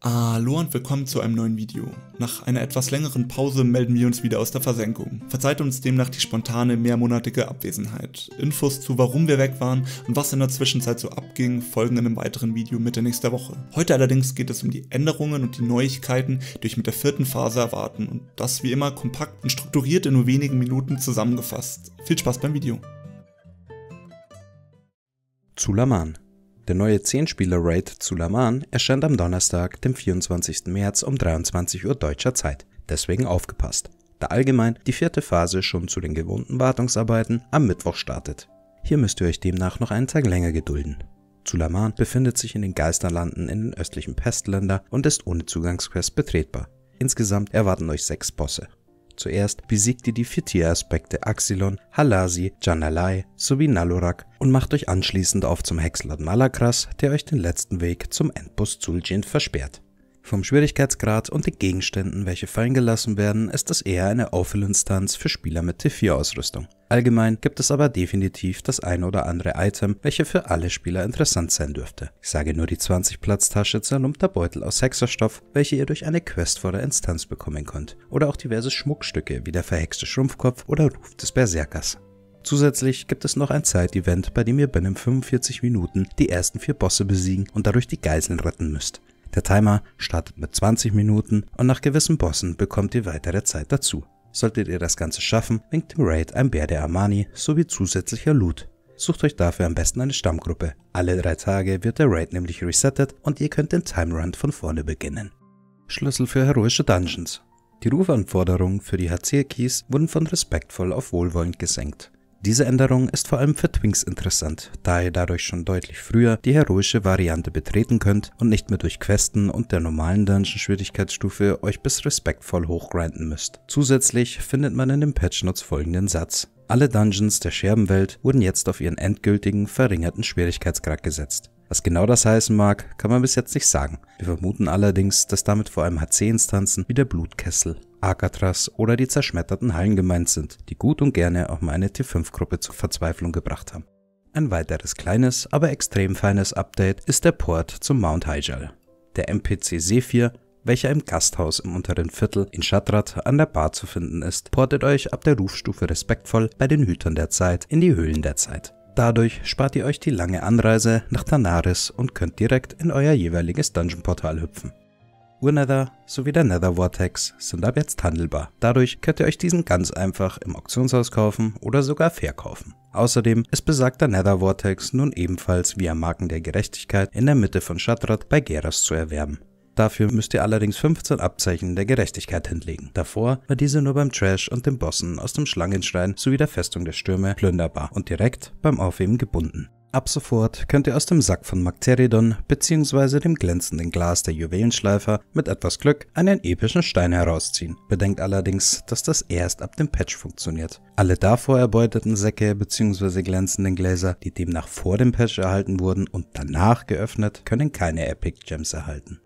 Hallo und willkommen zu einem neuen Video. Nach einer etwas längeren Pause melden wir uns wieder aus der Versenkung. Verzeiht uns demnach die spontane mehrmonatige Abwesenheit. Infos zu warum wir weg waren und was in der Zwischenzeit so abging, folgen in einem weiteren Video Mitte nächster Woche. Heute allerdings geht es um die Änderungen und die Neuigkeiten, die euch mit der vierten Phase erwarten und das wie immer kompakt und strukturiert in nur wenigen Minuten zusammengefasst. Viel Spaß beim Video. Zulaman der neue 10-Spieler-Raid zu Laman erscheint am Donnerstag, dem 24. März um 23 Uhr deutscher Zeit. Deswegen aufgepasst, da allgemein die vierte Phase schon zu den gewohnten Wartungsarbeiten am Mittwoch startet. Hier müsst ihr euch demnach noch einen Tag länger gedulden. Zulaman befindet sich in den Geisterlanden in den östlichen Pestländer und ist ohne Zugangsquest betretbar. Insgesamt erwarten euch sechs Bosse. Zuerst besiegt ihr die vier Tieraspekte Axilon, Halasi, Janalai sowie Nalurak und macht euch anschließend auf zum Hexlord Malakras, der euch den letzten Weg zum Endboss Zuljin versperrt. Vom Schwierigkeitsgrad und den Gegenständen, welche fallen gelassen werden, ist es eher eine Auffüllunstanz für Spieler mit T4-Ausrüstung. Allgemein gibt es aber definitiv das ein oder andere Item, welche für alle Spieler interessant sein dürfte. Ich sage nur die 20 Platz Tasche Zerlumpter Beutel aus Hexerstoff, welche ihr durch eine Quest vor der Instanz bekommen könnt. Oder auch diverse Schmuckstücke wie der verhexte Schrumpfkopf oder Ruf des Berserkers. Zusätzlich gibt es noch ein Zeitevent, bei dem ihr binnen 45 Minuten die ersten vier Bosse besiegen und dadurch die Geiseln retten müsst. Der Timer startet mit 20 Minuten und nach gewissen Bossen bekommt ihr weitere Zeit dazu. Solltet ihr das Ganze schaffen, winkt im Raid ein Bär der Armani sowie zusätzlicher Loot. Sucht euch dafür am besten eine Stammgruppe. Alle drei Tage wird der Raid nämlich resettet und ihr könnt den Time von vorne beginnen. Schlüssel für heroische Dungeons. Die Rufanforderungen für die HC-Keys wurden von respektvoll auf wohlwollend gesenkt. Diese Änderung ist vor allem für Twinks interessant, da ihr dadurch schon deutlich früher die heroische Variante betreten könnt und nicht mehr durch Questen und der normalen Dungeon-Schwierigkeitsstufe euch bis respektvoll hochgrinden müsst. Zusätzlich findet man in den Patch Notes folgenden Satz. Alle Dungeons der Scherbenwelt wurden jetzt auf ihren endgültigen verringerten Schwierigkeitsgrad gesetzt. Was genau das heißen mag, kann man bis jetzt nicht sagen. Wir vermuten allerdings, dass damit vor allem HC-Instanzen wie der Blutkessel, Alcatraz oder die zerschmetterten Hallen gemeint sind, die gut und gerne auch meine T5-Gruppe zur Verzweiflung gebracht haben. Ein weiteres kleines, aber extrem feines Update ist der Port zum Mount Hyjal. Der MPC Sephir, welcher im Gasthaus im unteren Viertel in Shatrat an der Bar zu finden ist, portet euch ab der Rufstufe respektvoll bei den Hütern der Zeit in die Höhlen der Zeit. Dadurch spart ihr euch die lange Anreise nach Tanaris und könnt direkt in euer jeweiliges Dungeon-Portal hüpfen. Urnether sowie der Nether Vortex sind ab jetzt handelbar. Dadurch könnt ihr euch diesen ganz einfach im Auktionshaus kaufen oder sogar verkaufen. Außerdem ist besagter Nether Vortex nun ebenfalls via Marken der Gerechtigkeit in der Mitte von Shatrat bei Geras zu erwerben. Dafür müsst ihr allerdings 15 Abzeichen der Gerechtigkeit hinlegen. Davor war diese nur beim Trash und den Bossen aus dem Schlangenschrein sowie der Festung der Stürme plünderbar und direkt beim Aufheben gebunden. Ab sofort könnt ihr aus dem Sack von Magteridon bzw. dem glänzenden Glas der Juwelenschleifer mit etwas Glück einen epischen Stein herausziehen. Bedenkt allerdings, dass das erst ab dem Patch funktioniert. Alle davor erbeuteten Säcke bzw. glänzenden Gläser, die demnach vor dem Patch erhalten wurden und danach geöffnet, können keine Epic Gems erhalten.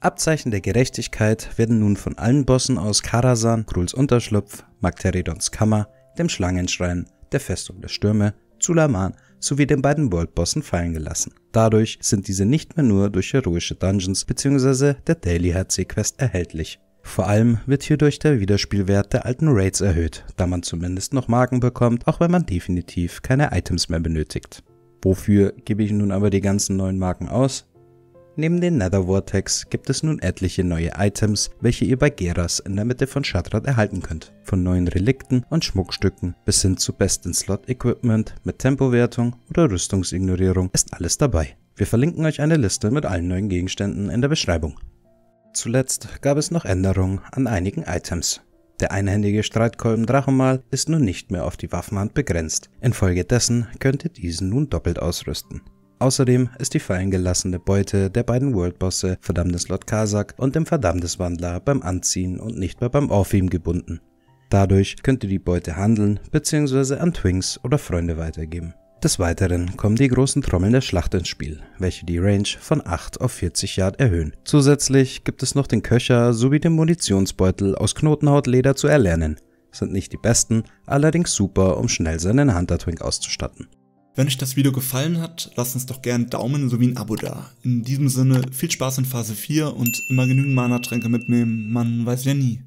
Abzeichen der Gerechtigkeit werden nun von allen Bossen aus Karasan, Kruls Unterschlupf, Magteridons Kammer, dem Schlangenschrein, der Festung der Stürme, Zulaman sowie den beiden Worldbossen fallen gelassen. Dadurch sind diese nicht mehr nur durch heroische Dungeons bzw. der Daily HC Quest erhältlich. Vor allem wird hierdurch der Wiederspielwert der alten Raids erhöht, da man zumindest noch Marken bekommt, auch wenn man definitiv keine Items mehr benötigt. Wofür gebe ich nun aber die ganzen neuen Marken aus? Neben den Nether Vortex gibt es nun etliche neue Items, welche ihr bei Geras in der Mitte von Shatrat erhalten könnt. Von neuen Relikten und Schmuckstücken bis hin zu besten Slot-Equipment mit Tempowertung oder Rüstungsignorierung ist alles dabei. Wir verlinken euch eine Liste mit allen neuen Gegenständen in der Beschreibung. Zuletzt gab es noch Änderungen an einigen Items. Der einhändige Streitkolben Drachenmal ist nun nicht mehr auf die Waffenhand begrenzt. Infolgedessen könnt ihr diesen nun doppelt ausrüsten. Außerdem ist die fallen gelassene Beute der beiden Worldbosse Verdammtes Lord Kazak und dem Verdammniswandler beim Anziehen und nicht mehr beim Aufheben gebunden. Dadurch könnt ihr die Beute handeln bzw. an Twinks oder Freunde weitergeben. Des Weiteren kommen die großen Trommeln der Schlacht ins Spiel, welche die Range von 8 auf 40 Yard erhöhen. Zusätzlich gibt es noch den Köcher sowie den Munitionsbeutel aus Knotenhautleder zu erlernen. Sind nicht die besten, allerdings super, um schnell seinen Hunter Twink auszustatten. Wenn euch das Video gefallen hat, lasst uns doch gerne einen Daumen sowie ein Abo da. In diesem Sinne, viel Spaß in Phase 4 und immer genügend Mana-Tränke mitnehmen, man weiß ja nie.